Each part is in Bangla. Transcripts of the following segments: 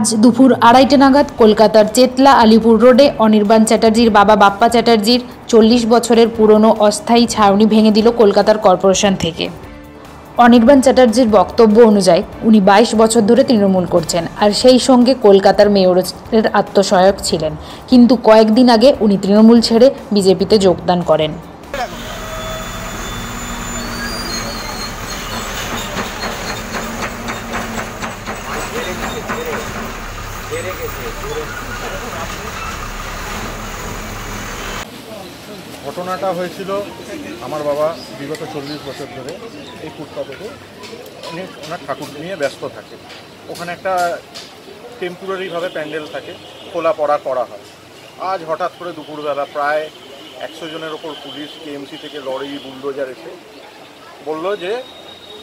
আজ দুপুর আড়াইটে নাগাদ কলকাতার চেতলা আলিপুর রোডে অনির্বাণ চ্যাটার্জির বাবা বাপ্পা চ্যাটার্জির চল্লিশ বছরের পুরনো অস্থায়ী ছাউনি ভেঙে দিল কলকাতার কর্পোরেশন থেকে। অনির্বাণ চ্যাটার্জির বক্তব্য অনুযায়ী, উনি বাইশ বছর ধরে তৃণমূল করছেন আর সেই সঙ্গে কলকাতার মেয়রের আত্মসহায়ক ছিলেন। কিন্তু কয়েকদিন আগে উনি তৃণমূল ছেড়ে বিজেপিতে যোগদান করেন। ঘটনাটা হয়েছিল আমার বাবা বিগত চল্লিশ বছর ধরে এই ফুটপাথে উনি ওনার ঠাকুর নিয়ে ব্যস্ত থাকে। ওখানে একটা টেম্পোরারিভাবে প্যান্ডেল থাকে, খোলা পড়া করা হয়। আজ হঠাৎ করে দুপুরবেলা প্রায় একশো জনের ওপর পুলিশ কেএমসি থেকে লরি, বুলডোজার এসে বলল যে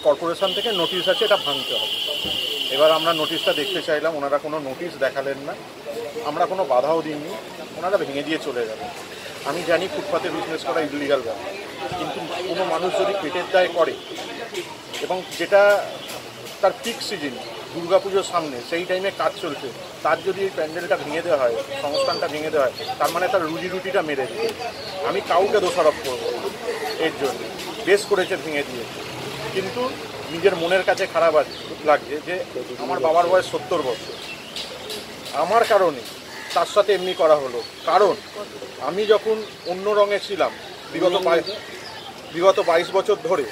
কর্পোরেশন থেকে নোটিশ আছে, এটা ভাঙতে হবে। এবার আমরা নোটিশটা দেখতে চাইলাম, ওনারা কোনো নোটিশ দেখালেন না। আমরা কোনো বাধাও দিইনি, ওনারা ভেঙে দিয়ে চলে গেলেন আমি জানি ফুটপাতে বিজনেস করা ইলিগাল ব্যাপার, কিন্তু কোনো মানুষ যদি পেটের দায় করে, এবং যেটা তার পিক সিজন দুর্গাপুজোর সামনে, সেই টাইমে কাজ চলছে, তার যদি এই প্যান্ডেলটা ভেঙে দেওয়া হয়, সংস্থানটা ভেঙে দেওয়া হয়, তার মানে তার রুজি রুটিটা মেরে দিবে। আমি কাউকে দোষারোপ করব এর জন্য। বেশ করেছে ভেঙে দিয়ে কিন্তু নিজের মনের কাছে খারাপ আছে- লাগছে যে আমার বাবার বয়স সত্তর বছর। আমার কারণে তার সাথে এমনি করা হলো। কারণ আমি যখন অন্য রঙে ছিলাম বিগত বিগত বাইশ বছর ধরে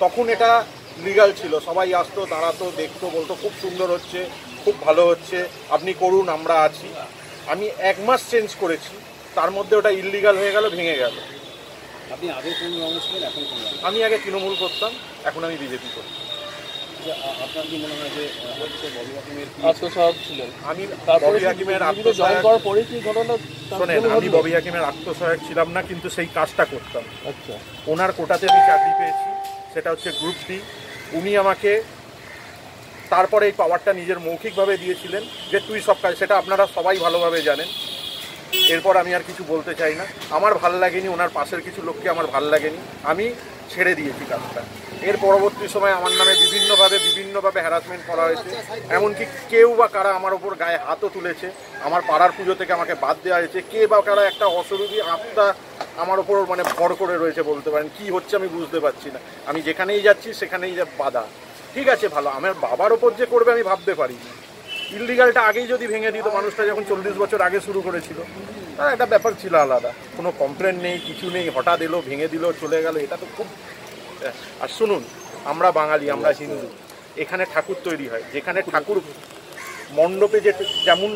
তখন এটা লিগাল ছিল। সবাই আসতো দাঁড়াতো দেখতো বলতো খুব সুন্দর হচ্ছে খুব ভালো হচ্ছে আপনি করুন আমরা আছি। আমি এক মাস চেঞ্জ করেছি তার মধ্যে ওটা ইললিগাল হয়ে গেল ভেঙে গেল। আপনি আগে কোন রঙে ছিলেন? এখন কোন রঙে আমি আগে তৃণমূল করতাম এখন আমি বিজেপি করি। আপনার কি মনে হয় যে ববি হাকিমের আত্মসহায়ক ছিলেন। আমি তারপরে ববি হাকিমের বিজেপিতে জয়েন আত্মসহায়ক করার পরেই কি ঘটনা শোনেন আমি ববি হাকিমের আত্মসহায়ক ছিলাম না কিন্তু সেই কাজটা করতাম। আচ্ছা। ওনার কোটাতে আমি চাকরি পেয়েছি সেটা হচ্ছে গ্রুপ ডি উনি আমাকে তারপরে এই পাওয়ারটা নিজের মৌখিকভাবে দিয়েছিলেন যে তুই সব কাজ সেটা আপনারা সবাই ভালোভাবে জানেন। এরপর আমি আর কিছু বলতে চাই না। আমার ভালো লাগেনি, ওনার পাশের কিছু লোককে আমার ভালো লাগেনি। আমি ছেড়ে দিয়েছি কাজটা। এর পরবর্তী সময় আমার নামে বিভিন্নভাবে বিভিন্নভাবে হ্যারাসমেন্ট করা হয়েছে। এমনকি কেউ বা কারা আমার ওপর গায়ে হাতও তুলেছে। আমার পাড়ার পুজো থেকে আমাকে বাদ দেওয়া হয়েছে। কে বা কারা একটা অসুরুধি আত্মা আমার ওপর মানে ভর করে রয়েছে বলতে পারেন। কি হচ্ছে আমি বুঝতে পারছি না। আমি যেখানেই যাচ্ছি সেখানেই যা বাধা। ঠিক আছে, ভালো। আমার বাবার ওপর যে করবে আমি ভাবতে পারি না ইললিগালটা আগেই যদি ভেঙে দিত মানুষটা যখন চল্লিশ বছর আগে শুরু করেছিল তার একটা ব্যাপার ছিল আলাদা। কোনো কমপ্লেন নেই কিছু নেই হঠাৎ এলো ভেঙে দিল চলে গেল এটা তো খুব আর শুনুন আমরা বাঙালি আমরা হিন্দু এখানে ঠাকুর তৈরি হয় যেখানে ঠাকুর মণ্ডপে যে যেমন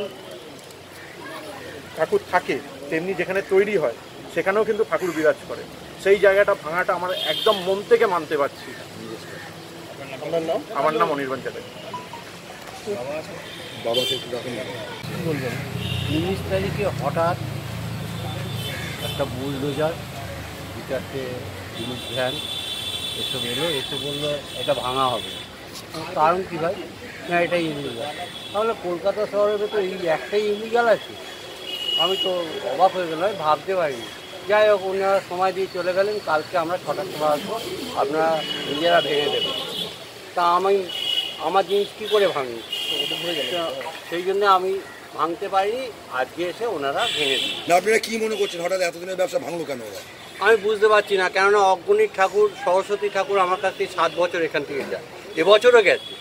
ঠাকুর থাকে তেমনি যেখানে তৈরি হয় সেখানেও কিন্তু ঠাকুর বিরাজ করে। সেই জায়গাটা ভাঙাটা আমার একদম মন থেকে মানতে পারছি আমার নাম অনির্বাণ চ্যাটার্জি। বাবা থেকে যখন বলবেন উনিশ তারিখে হঠাৎ একটা বুলডোজার দু চারটে পুলিশ ভ্যান এসব এলো এসে বলল, এটা ভাঙা হবে। কারণ কী ভাই? না, এটা ইলিগাল তাহলে কলকাতা শহরের ভেতর এই একটাই ইলিগাল আছে? আমি তো অবাক হয়ে গেলাম ভাবতে পারিনি। যাই হোক, ওনারা সময় দিয়ে চলে গেলেন, কালকে আমরা ছটার সময় আসব, আপনারা নিজেরা ভেঙে দেবেন। তা আমি, আমার জিনিস কী করে ভাঙি তা সেই জন্য আমি ভাঙতে পারিনি আজকে এসে ওনারা ভেঙে দিন না আপনারা কি মনে করছেন? হঠাৎ এতদিনের ব্যবসা ভাঙলো কেন ওরা? আমি বুঝতে পারছি না কেননা অগ্নি ঠাকুর সরস্বতী ঠাকুর আমার কাছ থেকে সাত বছর এখান থেকে যায়। এবছরও গেছে।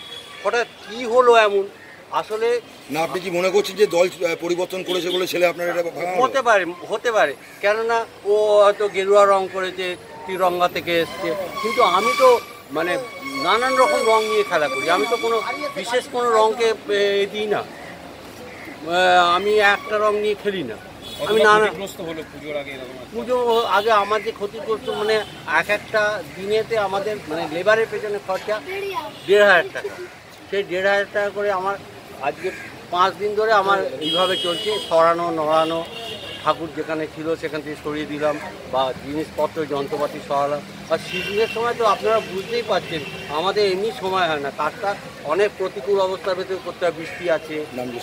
হঠাৎ কী হলো এমন? আসলে না আপনি কি মনে করছেন যে দল পরিবর্তন করেছে বলে ছেলে আপনার এটা হতে পারে হতে পারে। কেননা ও হয়তো গেরুয়া রং করেছে তিরঙ্গা থেকে এসছে। কিন্তু আমি তো মানে নানান রকম রং নিয়ে খেলা করি। আমি তো কোনো বিশেষ কোনো রঙকে দিই না। আমি একটা রং নিয়ে খেলি না। আমি নানা পুজো আগে আমার যে ক্ষতিগ্রস্ত মানে এক একটা দিনেতে আমাদের মানে লেবারের পেছনে খরচা দেড় হাজার টাকা। সেই দেড় হাজার টাকা করে আমার আজকে পাঁচ দিন ধরে আমার এইভাবে চলছে সরানো নড়ানো ঠাকুর যেখানে ছিল সেখান থেকে সরিয়ে দিলাম বা জিনিসপত্র যন্ত্রপাতি সরালাম। আর সিজনের সময় তো আপনারা বুঝতেই পারছেন আমাদের এমনি সময় হয় না। কাজটা অনেক প্রতিকূল অবস্থার ভেতরে করতে হয় বৃষ্টি আছে।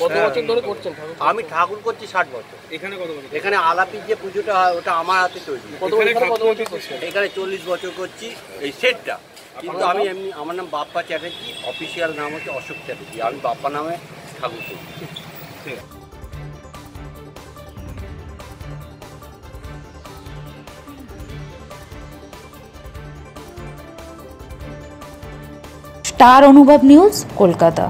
কত হ্যাঁ। বছর ধরে করছেন আমি ঠাকুর করছি ষাট বছর। এখানে কত বছর? এখানে আলাপির যে পুজোটা হয় ওটা আমার হাতে তৈরি। এখানে বছর কত ঠাকুর বছর করছেন? এখানে চল্লিশ বছর করছি এই সেটটা। কিন্তু আমি এমনি আমার নাম বাপ্পা চ্যাটার্জি অফিসিয়াল নাম হচ্ছে অশোক চ্যাটার্জি। আমি বাপ্পা নামে ঠাকুর করব স্টার অনুভব নিউজ কলকাতা